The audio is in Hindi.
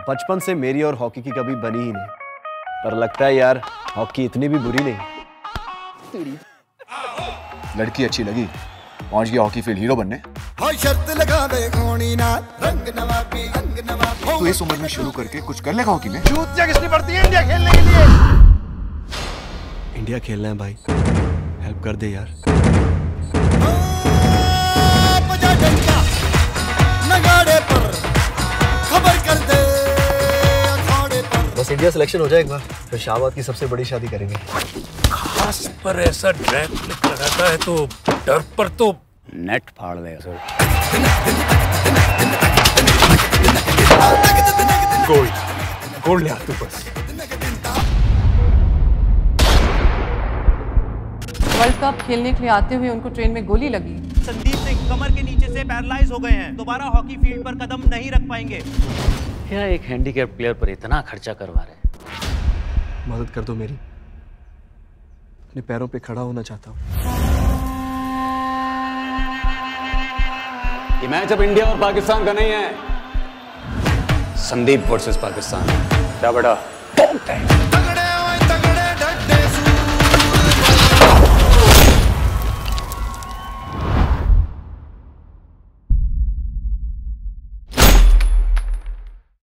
बचपन से मेरी और हॉकी की कभी बनी ही नहीं। पर लगता है यार हॉकी इतनी भी बुरी नहीं। लड़की अच्छी लगी। पहुँच गया हॉकी फ़ील्ड हीरो बनने। शर्त लगा दे गोनी ना रंग नवाबी रंग नवाबी तू इस उम्र में शुरू करके कुछ कर लेगा हॉकी में? जूतियाँ किसने पड़ती है इंडिया खेलने के लिए? इंडिया खेलना है भाई। हेल्प कर दे यार। इंडिया सिलेक्शन हो जाए एक बार फिर शाहबाद की सबसे बड़ी शादी करेंगे। खास पर ऐसा ड्रैग क्लिक लगाता है तो डर पर तो नेट फाड़ दे सर गोल्ड गोल्ड ले तू बस वर्ल्ड कप खेलने के लिए आते हुए उनको ट्रेन में गोली लगी। संदीप सिंह कमर के नीचे से पैरालाइज हो गए हैं। दोबारा हॉकी फ़ील्ड पर कदम नहीं रख पाएँगे। क्या एक हैंडीकैप प्लेयर पर इतना खर्चा करवा रहे मदद कर दो मेरी। अपने पैरों पे खड़ा होना चाहता हूँ। ये मैच अब इंडिया और पाकिस्तान का नहीं है। संदीप वर्सेस पाकिस्तान। क्या बड़ा?